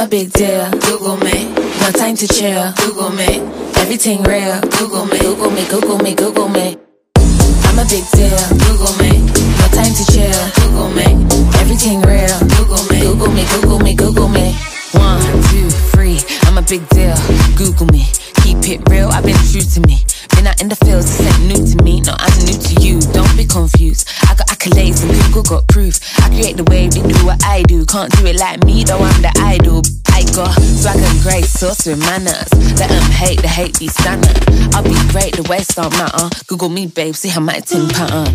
I'm a big deal. Google me. No time to chill. Google me. Everything real. Google me. Google me. Google me. Google me. I'm a big deal. Google me. No time to chill. Google me. Everything real. Google me. Google me. Google me. Google me. One, two, three. I'm a big deal. Google me. Keep it real. I've been true to me. Been out in the fields. This ain't new to me. No, I'm new to you. Don't be confused. I got accolades and Google got proof. I create the wave. They do what I do. Can't do it like me though. I'm the idol. Got swag and grace, with manners. Let them hate, the hate be standard. I'll be great, the waist don't matter. Google me, babe, see how my ting pattern.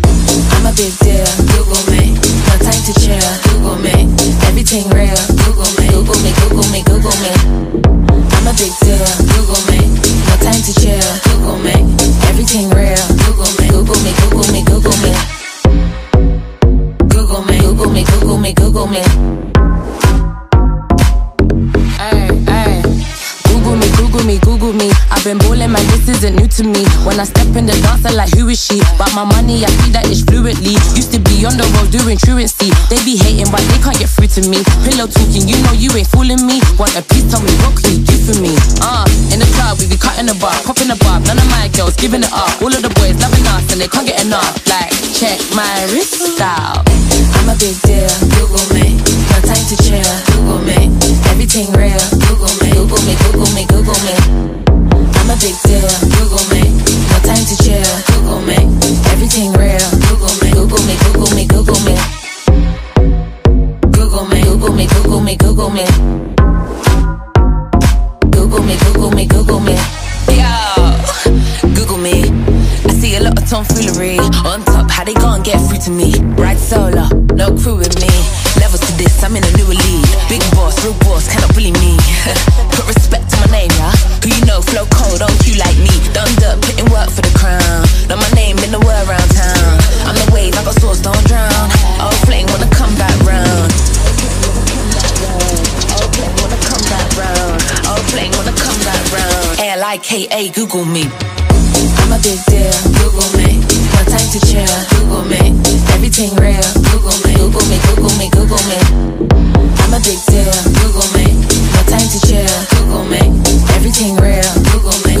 I'm a big deal, Google me. No time to chill, Google me. Everything real, Google me. Google me, Google me, Google me. I'm a big deal, Google me. Been balling, man, this isn't new to me. When I step in the dance, I'm like, who is she? But my money, I see that it's fluently. Used to be on the road doing truancy. They be hating, but they can't get through to me. Pillow talking, you know you ain't fooling me. Want a piece, tell me what can you do for me? Uh, in the club, we be cutting the bar, popping the bar. None of my girls giving it up. All of the boys loving us, and they can't get enough. Like, check my wrist style. I'm a big deal. Google me. No time to chill. Google me. Everything real. Google me. Google me. Google me. Google me. Google me. Google me. I see a lot of tomfoolery. On top, how they gon' get through to me? Ride solo, no crew with me. Levels to this, I'm in a new league. Big boss, real boss, cannot bully me. Put respect to my name, yeah. Who you know, flow cold, don't you like me? Done dirt, putting work for the crown. Know my name in the word around town. AKA Google me. I'm a big deal, Google me. No time to chill, Google me. Everything real, Google me, Google me, Google me, Google me. I'm a big deal, Google me. No time to chill, Google me. Everything real, Google me.